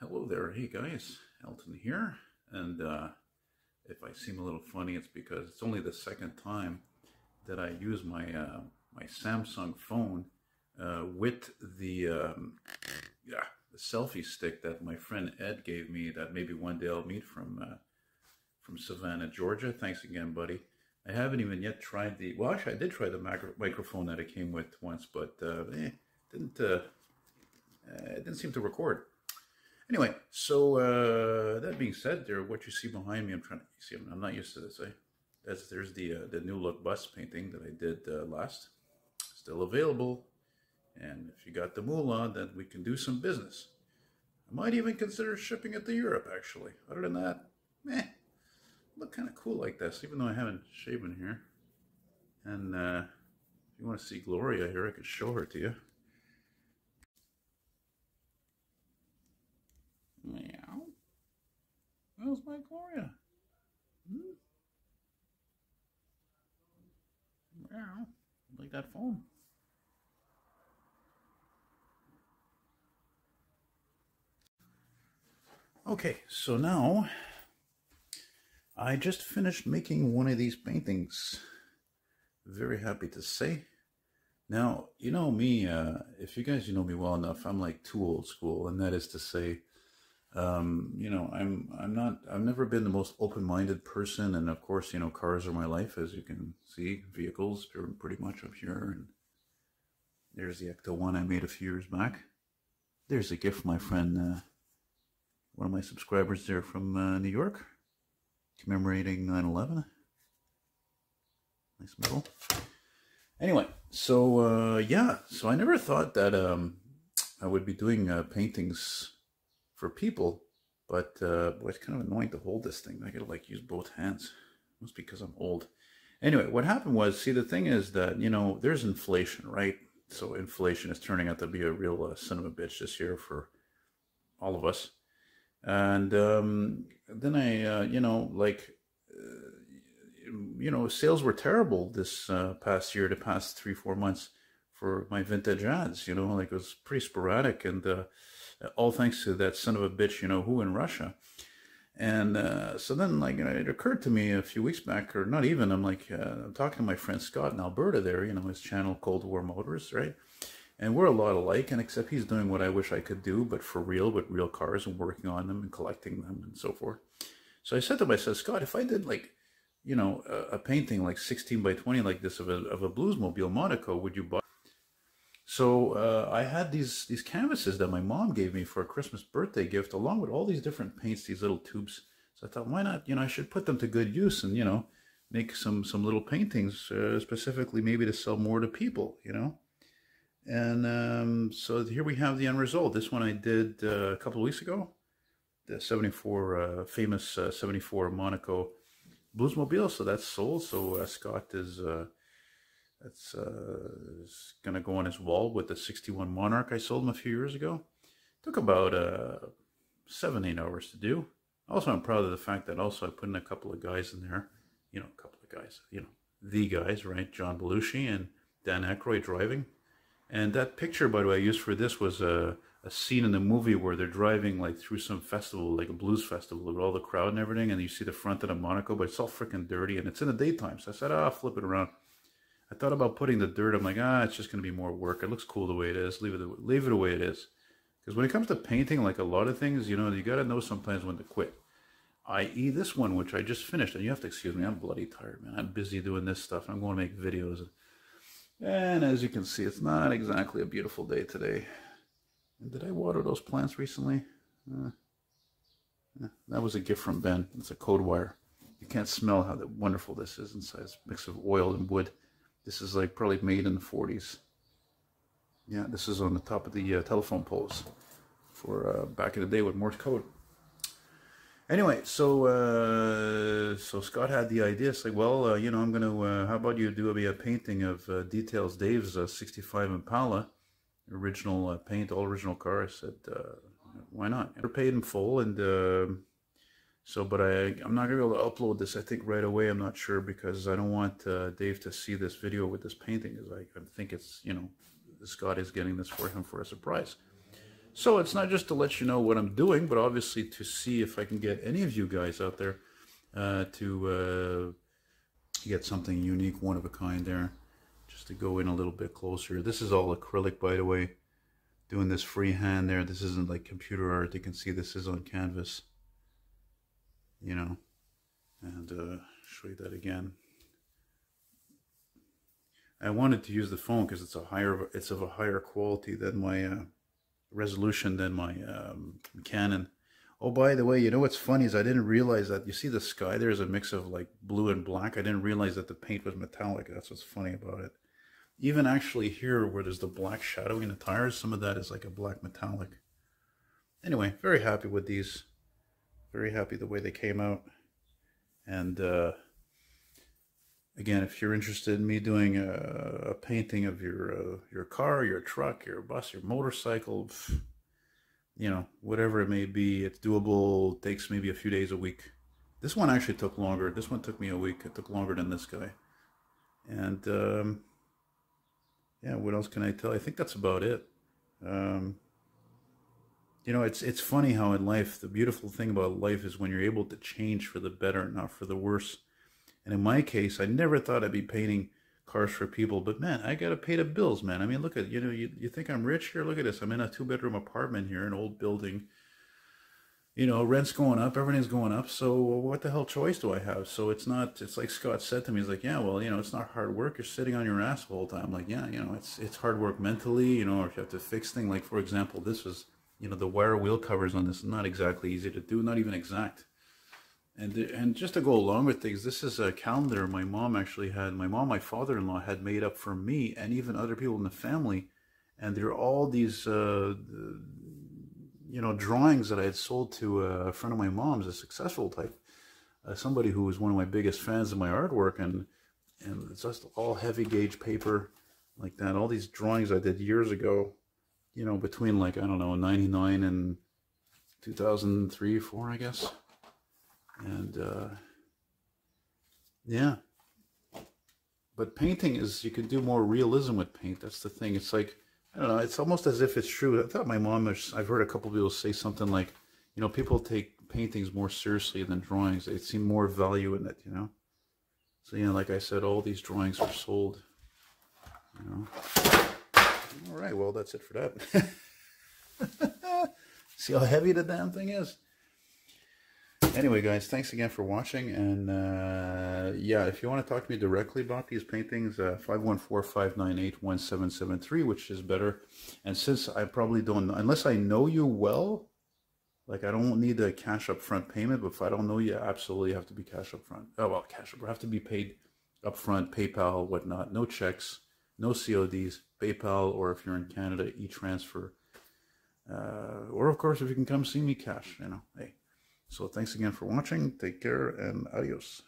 hello there. Hey guys, Elton here. And uh, if I seem a little funny, it's because it's only the second time that I use my uh, my Samsung phone uh, with the um, yeah the selfie stick that my friend Ed gave me. That maybe one day I'll meet from uh, from Savannah, Georgia. Thanks again, buddy. I haven't even yet tried the. Well, actually, I did try the micro, microphone that it came with once, but uh, eh, didn't uh, it didn't seem to record. Anyway, so uh, that being said, there, what you see behind me, I'm trying to see. I'm, I'm not used to this. Eh? That's there's the uh, the new look bus painting that I did uh, last. Still available, and if you got the moolah, then we can do some business. I might even consider shipping it to Europe. Actually, other than that, meh, look kind of cool like this. Even though I haven't shaven here, and uh, if you want to see Gloria here, I could show her to you. Meow. Where's my Gloria? Hmm? Meow. Like that phone. Okay, so now I just finished making one of these paintings. Very happy to say. Now, you know me, uh, if you guys you know me well enough, I'm like too old school, and that is to say, um, you know, I'm I'm not I've never been the most open-minded person, and of course, you know, cars are my life, as you can see, vehicles are pretty much up here, and there's the Ecto one I made a few years back. There's a gift my friend, uh, one of my subscribers there from uh, New York, commemorating 9/11. Nice medal. Anyway, so uh, yeah, so I never thought that um, I would be doing uh, paintings for people, but uh, boy, it's kind of annoying to hold this thing. I gotta like use both hands. Must be because I'm old. Anyway, what happened was, see, the thing is that you know there's inflation, right? So inflation is turning out to be a real uh, son of a bitch this year for all of us. And um, then I, uh, you know, like, uh, you know, sales were terrible this uh, past year, the past three, four months for my vintage ads. You know, like it was pretty sporadic and uh, all thanks to that son of a bitch, you know, who in Russia. And uh, so then, like, it occurred to me a few weeks back, or not even, I'm like, uh, I'm talking to my friend Scott in Alberta there, you know, his channel Cold War Motors, right? And we're a lot alike, and except he's doing what I wish I could do, but for real, with real cars and working on them and collecting them and so forth. So I said to him, I said, Scott, if I did like, you know, a, a painting like 16 by 20 like this of a, of a Bluesmobile Monaco, would you buy? So uh, I had these these canvases that my mom gave me for a Christmas birthday gift, along with all these different paints, these little tubes. So I thought, why not? You know, I should put them to good use, and you know, make some some little paintings, uh, specifically maybe to sell more to people. You know, and um, so here we have the end result. This one I did uh, a couple of weeks ago, the '74 uh, famous '74 uh, Monaco Bluesmobile. So that's sold. So uh, Scott is that's uh, going to go on his wall with the 61 Monarch I sold him a few years ago. Took about uh, seven, eight hours to do. Also, I'm proud of the fact that also I put in a couple of guys in there. You know, a couple of guys, you know, the guys, right? John Belushi and Dan Aykroyd driving. And that picture, by the way, I used for this was a, a scene in the movie where they're driving like through some festival, like a blues festival with all the crowd and everything. And you see the front of the Monaco, but it's all freaking dirty and it's in the daytime. So I said, oh, I'll flip it around. I thought about putting the dirt. I'm like, ah, it's just going to be more work. It looks cool the way it is. Leave it, leave it the way it is. Because when it comes to painting, like a lot of things, you know, you got to know sometimes when to quit. I.e. this one, which I just finished. And you have to excuse me, I'm bloody tired, man. I'm busy doing this stuff. I'm going to make videos. And as you can see, it's not exactly a beautiful day today. And did I water those plants recently? Uh, that was a gift from Ben. It's a code wire. You can't smell how wonderful this is inside. It's a mix of oil and wood. This is like probably made in the 40s. Yeah, this is on the top of the uh, telephone poles for uh, back in the day with Morse code. Anyway, so uh, so Scott had the idea. It's like, well, uh, you know, I'm going to, uh, how about you do a, a painting of uh, Details Dave's 65 Impala, original paint, all original car. I said, why not? I paid in full and so, but I, I'm not to be able to upload this, I think, right away. I'm not sure because I don't want uh, Dave to see this video with this painting. Because I, I think it's, you know, Scott is getting this for him for a surprise. So it's not just to let you know what I'm doing, but obviously to see if I can get any of you guys out there uh, to uh, get something unique, one of a kind there. Just to go in a little bit closer. This is all acrylic, by the way. Doing this freehand there. This isn't like computer art. You can see this is on canvas. You know. And uh, show you that again. I wanted to use the phone because it's a higher, it's of a higher quality than my uh, resolution than my um, Canon. Oh, by the way, you know what's funny is I didn't realize that. You see the sky? There's a mix of like blue and black. I didn't realize that the paint was metallic. That's what's funny about it. Even actually here where there's the black shadowing the tires, some of that is like a black metallic. Anyway, very happy with these. Very happy the way they came out. And uh, again, if you're interested in me doing a, a painting of your uh, your car, your truck, your bus, your motorcycle, you know, whatever it may be, it's doable. takes maybe a few days a week. This one actually took longer. This one took me a week. It took longer than this guy. And um, yeah, what else can I tell? I think that's about it. Um, you know, it's it's funny how in life the beautiful thing about life is when you're able to change for the better, not for the worse. And in my case, I never thought I'd be painting cars for people, but man, I gotta pay the bills, man. I mean, look at you know, you, you think I'm rich here? Look at this. I'm in a two bedroom apartment here, an old building. You know, rent's going up, everything's going up. So what the hell choice do I have? So it's not. It's like Scott said to me. He's like, yeah, well, you know, it's not hard work. You're sitting on your ass the whole time. I'm like, yeah, you know, it's it's hard work mentally. You know, or if you have to fix things. Like for example, this was, you know, the wire wheel covers on this not exactly easy to do, not even exact. And, and just to go along with things, this is a calendar my mom actually had. My mom, my father-in-law had made up for me and even other people in the family. And there are all these, uh, you know, drawings that I had sold to a friend of my mom's, a successful type, uh, somebody who was one of my biggest fans of my artwork. And, and it's just all heavy gauge paper like that. All these drawings I did years ago, you know, between like, I don't know, 99 and 2003, 4, I guess. And uh, yeah. But painting is you can do more realism with paint that's the thing it's like i don't know it's almost as if it's true i thought my mom i've heard a couple people say something like you know people take paintings more seriously than drawings they see more value in it you know? So you know like i said all these drawings are sold you know all right well that's it for that see how heavy the damn thing is anyway, guys, thanks again for watching. And uh, yeah, if you want to talk to me directly about these paintings, uh, 514-598-1773, which is better. And since I probably don't, unless I know you well, like I don't need a cash up front payment, but if I don't know you, absolutely have to be cash up front. Oh, well, cash up, have to be paid up front, PayPal, whatnot. No checks, no CODs, PayPal, or if you're in Canada, e-transfer. Uh, or of course, if you can come see me cash, you know, hey. So thanks again for watching. Take care and adios.